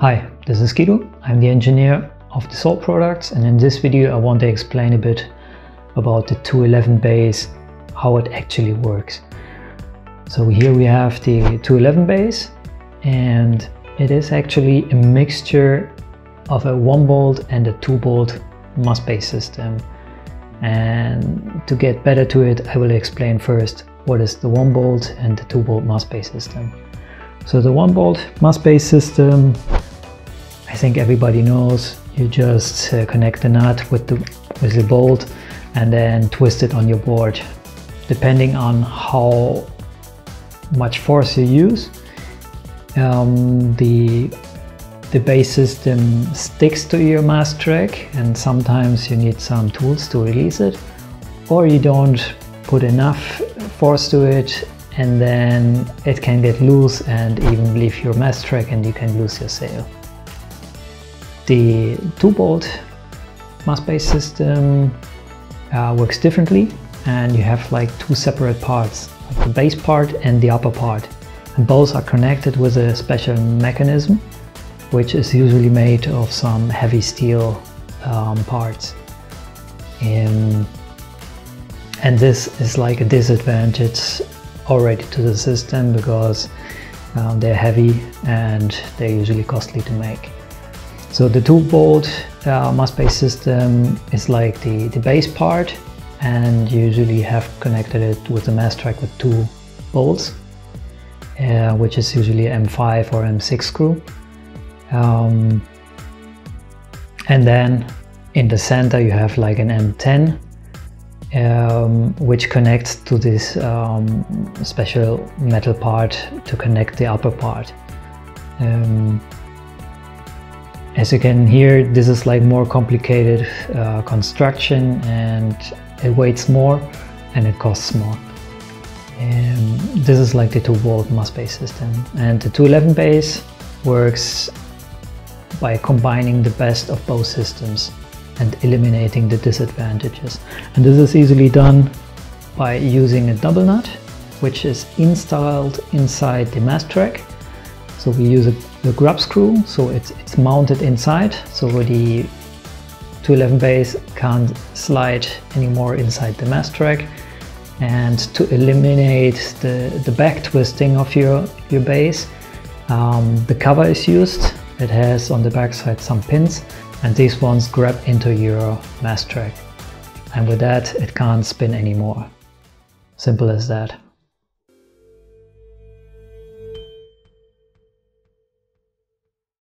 Hi, this is Guido. I'm the engineer of the Salt products and in this video I want to explain a bit about the 211 base, how it actually works. So here we have the 211 base and it is actually a mixture of a 1 bolt and a 2 bolt mast base system. And to get better to it I will explain first what is the 1 bolt and the 2 bolt mast base system. So the 1 bolt mast base system I think everybody knows you just uh, connect the nut with the, with the bolt and then twist it on your board. Depending on how much force you use, um, the, the base system sticks to your mast track and sometimes you need some tools to release it or you don't put enough force to it and then it can get loose and even leave your mast track and you can lose your sail. The 2-bolt mast base system uh, works differently and you have like two separate parts, the base part and the upper part. And both are connected with a special mechanism which is usually made of some heavy steel um, parts. Um, and this is like a disadvantage already to the system because um, they're heavy and they're usually costly to make. So the 2 bolt uh, base system is like the, the base part and usually have connected it with the mast track with two bolts uh, which is usually M5 or M6 screw. Um, and then in the center you have like an M10 um, which connects to this um, special metal part to connect the upper part. As you can hear, this is like more complicated uh, construction and it weighs more and it costs more. And this is like the 2 bolt mast base system. And the 211 base works by combining the best of both systems and eliminating the disadvantages. And this is easily done by using a double nut, which is installed inside the mast track so we use a, the grub screw, so it's, it's mounted inside, so the 211 base can't slide anymore inside the mast track. And to eliminate the, the back twisting of your, your base, um, the cover is used. It has on the back side some pins and these ones grab into your mast track. And with that, it can't spin anymore. Simple as that.